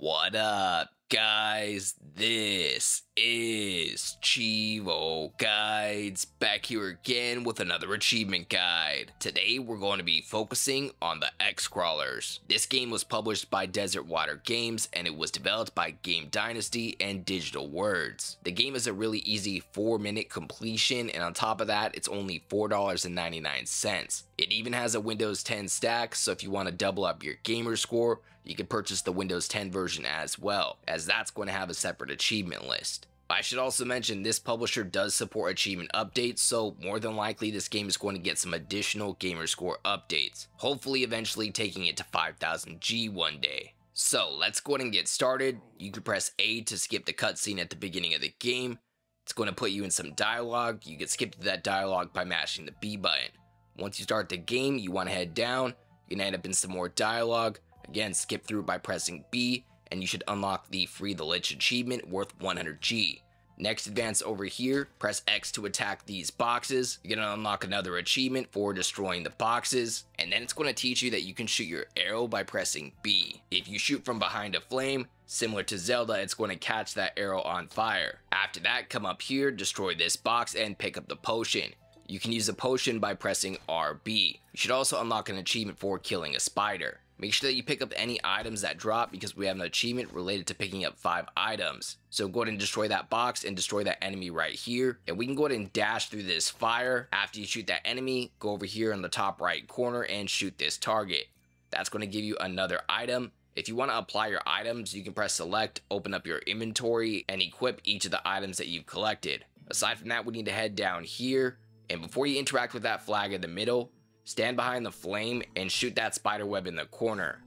What up, guys? This is Cheevo Guides back here again with another achievement guide. Today we're going to be focusing on the Excrawlers. This game was published by Desert Water Games and it was developed by Game Dynasty and Digital Words. The game is a really easy 4 minute completion and on top of that it's only $4.99. It even has a Windows 10 stack so if you want to double up your gamer score you can purchase the Windows 10 version as well, as that's going to have a separate achievement list. I should also mention this publisher does support achievement updates, so more than likely this game is going to get some additional gamerscore updates, hopefully eventually taking it to 5000G one day. So let's go ahead and get started. You can press A to skip the cutscene at the beginning of the game. It's going to put you in some dialogue. You can skip to that dialogue by mashing the B button. Once you start the game, you want to head down. You're going to end up in some more dialogue. Again, skip through by pressing B, and you should unlock the Free the Lich achievement worth 100G. Next, advance over here, press X to attack these boxes. You're gonna unlock another achievement for destroying the boxes, and then it's gonna teach you that you can shoot your arrow by pressing B. If you shoot from behind a flame, similar to Zelda, it's to catch that arrow on fire. After that, come up here, destroy this box, and pick up the potion. You can use a potion by pressing RB. You should also unlock an achievement for killing a spider. Make sure that you pick up any items that drop because we have an achievement related to picking up 5 items. So go ahead and destroy that box and destroy that enemy right here. And we can go ahead and dash through this fire. After you shoot that enemy, go over here in the top right corner and shoot this target. That's going to give you another item. If you want to apply your items, you can press select, open up your inventory, and equip each of the items that you've collected. Aside from that, we need to head down here. And before you interact with that flag in the middle, Stand behind the flame and shoot that spider web in the corner.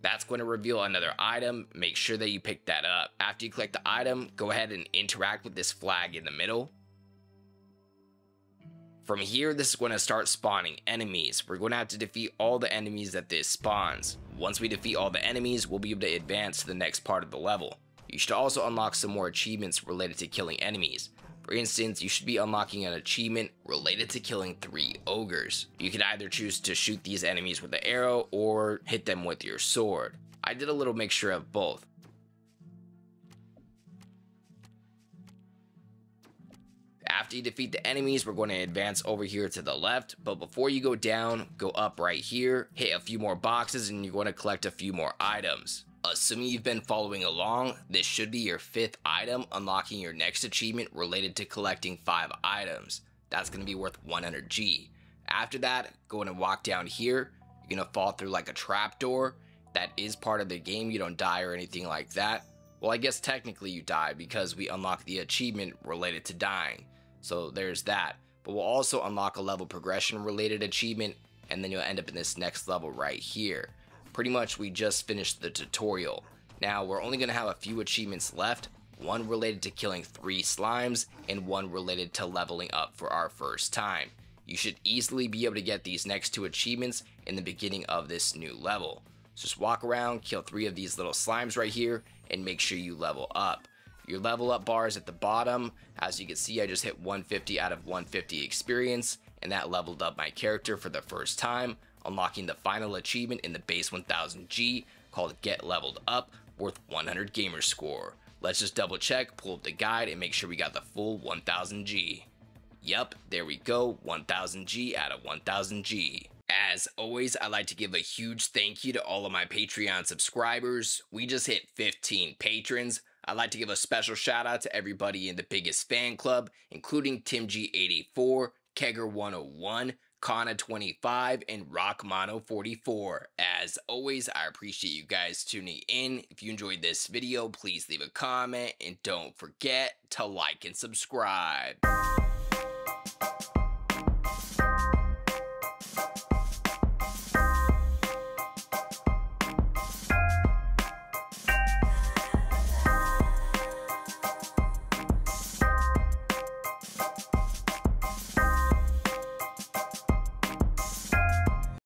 That's going to reveal another item. Make sure that you pick that up. After you collect the item, go ahead and interact with this flag in the middle. From here, this is going to start spawning enemies. We're going to have to defeat all the enemies that this spawns. Once we defeat all the enemies, we'll be able to advance to the next part of the level. You should also unlock some more achievements related to killing enemies. For instance, you should be unlocking an achievement related to killing three ogres. You can either choose to shoot these enemies with an arrow or hit them with your sword. I did a little mixture of both. After you defeat the enemies, we're going to advance over here to the left, but before you go down, go up right here, hit a few more boxes, and you're going to collect a few more items. Assuming you've been following along, this should be your fifth item, unlocking your next achievement related to collecting 5 items. That's going to be worth 100G. After that, go and walk down here. You're going to fall through like a trapdoor. That is part of the game, you don't die or anything like that. Well, I guess technically you die because we unlock the achievement related to dying. So there's that. But we'll also unlock a level progression related achievement and then you'll end up in this next level right here pretty much we just finished the tutorial. Now we're only going to have a few achievements left, one related to killing 3 slimes and one related to leveling up for our first time. You should easily be able to get these next two achievements in the beginning of this new level. So just walk around, kill 3 of these little slimes right here, and make sure you level up. Your level up bar is at the bottom. As you can see, I just hit 150 out of 150 experience, and that leveled up my character for the first time unlocking the final achievement in the base 1000G called Get Leveled Up, worth 100 gamer score. Let's just double check, pull up the guide, and make sure we got the full 1000G. Yep, there we go, 1000G out of 1000G. As always, I'd like to give a huge thank you to all of my Patreon subscribers. We just hit 15 patrons. I'd like to give a special shout out to everybody in the biggest fan club, including TimG84, Kegger101, Kana 25, and Rockmano 44. As always, I appreciate you guys tuning in. If you enjoyed this video, please leave a comment and don't forget to like and subscribe.